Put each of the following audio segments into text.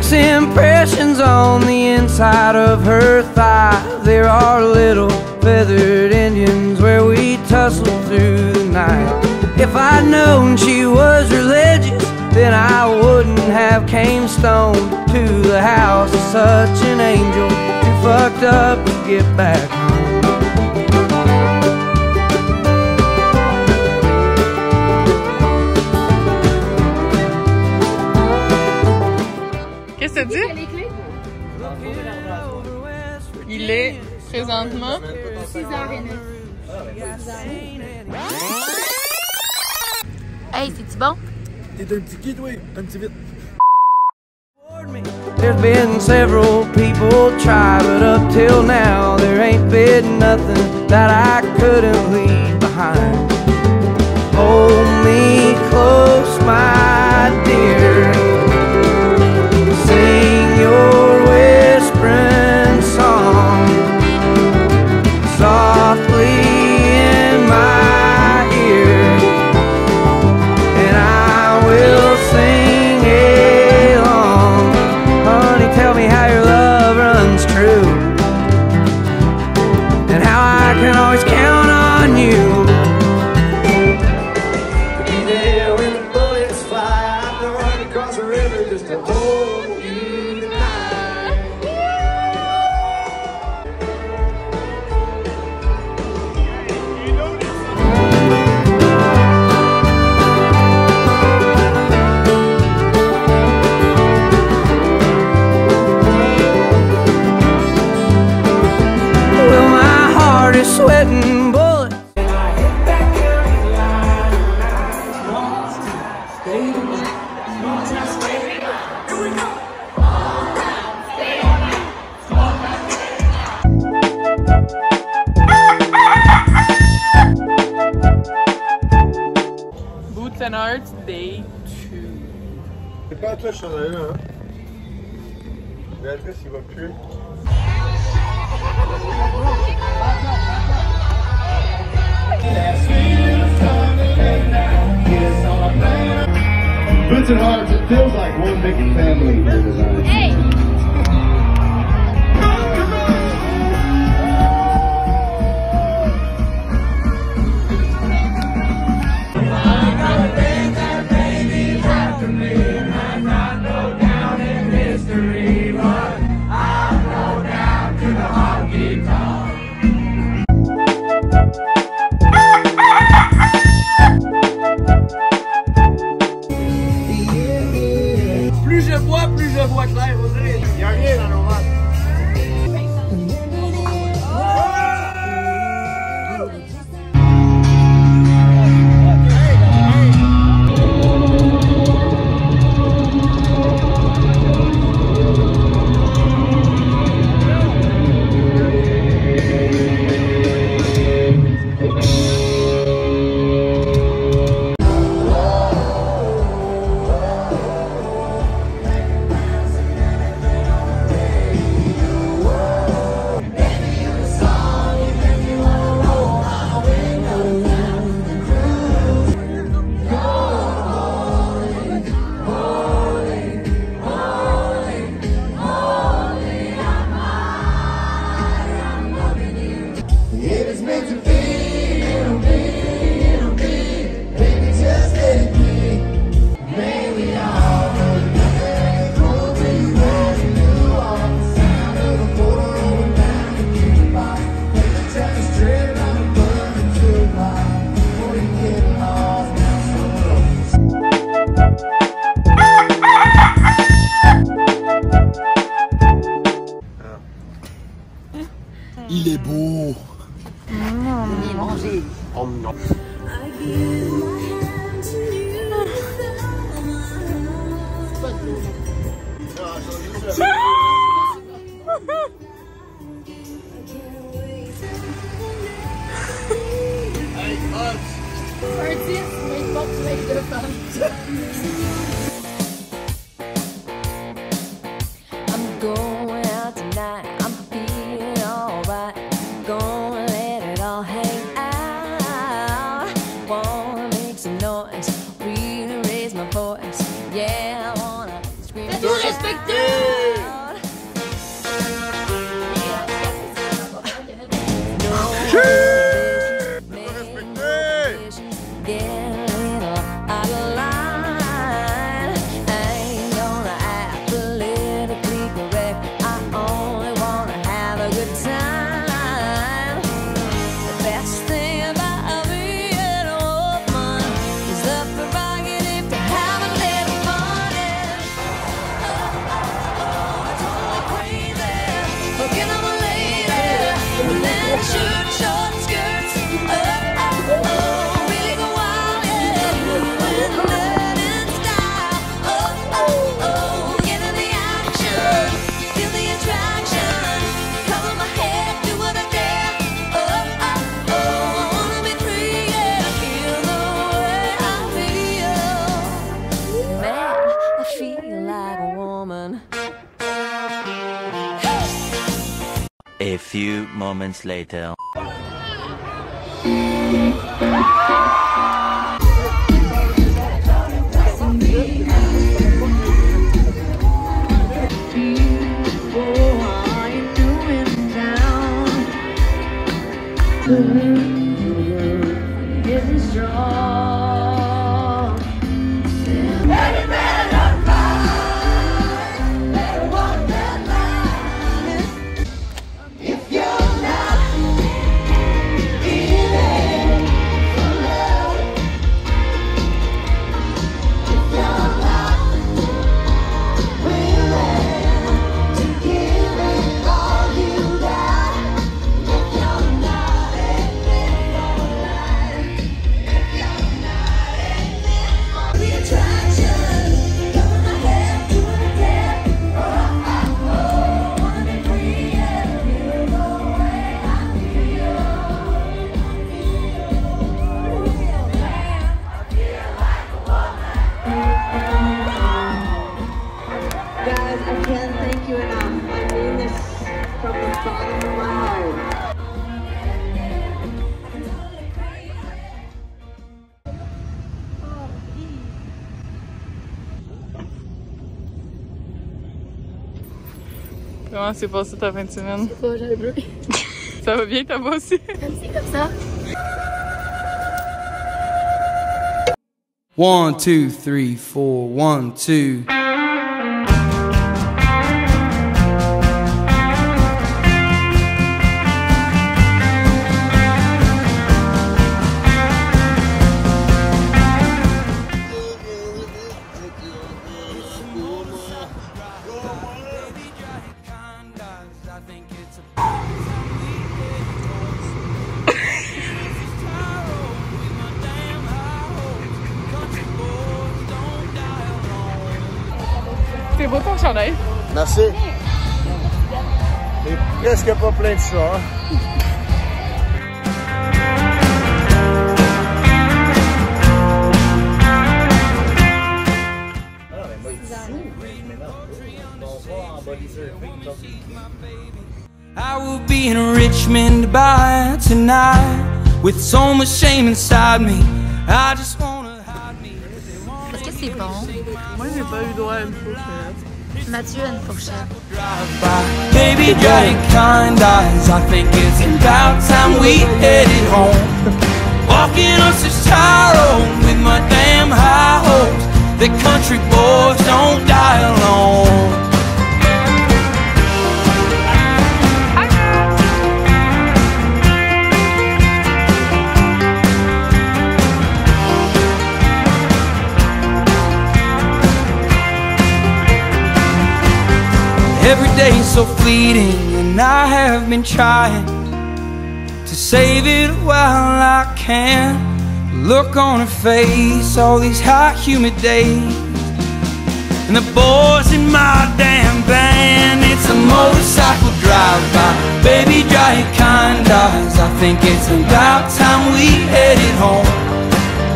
makes impressions on the inside of her thigh. There are little feathered Indians where we tussle through the night. If I'd known she was religious, then I wouldn't have came stoned to the house of such an angel. Too fucked up to get back home. Il est présentement 6h09. Hey, c'est-tu bon? T'es un petit kid, oui, un petit vite. There's been several people try, but up till now there ain't been nothing that I couldn't leave behind. My heart sweating bullets. Boots and Hearts Day 2. C'est pas toi, je t'en ai eu, hein. Béatrice, il va plus. Boots and hearts, it feels like one big family here tonight. Artiste, mais pas plein de femmes. I'm few moments later. Guys, I can't thank you enough. I mean this from the bottom of my heart. Comment s'est passée ta fin de semaine? Pas, j'avais bleu. Ça va bien, ta voix? C'est comme ça. One, two, three, four, one, two. C'est beau ton chandail. Merci. Et presque pas plein de ça. hein. I will be in Richmond by tonight with so much shame inside me. I just wanna hide me. Est-ce que c'est bon? Moi, j'ai pas eu droit à une fourchette. Mathieu a une fourchette. Drive-by. Baby, dry kind eyes. I think it's about time we headed home. Walking on such with my damn high hopes. The country Every day's so fleeting, and I have been trying to save it while I can. Look on her face, all these hot, humid days. And the boys in my damn band, it's a motorcycle drive-by. Baby, dry your kind eyes. I think it's about time we headed home.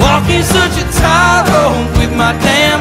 Walking such a tightrope with my damn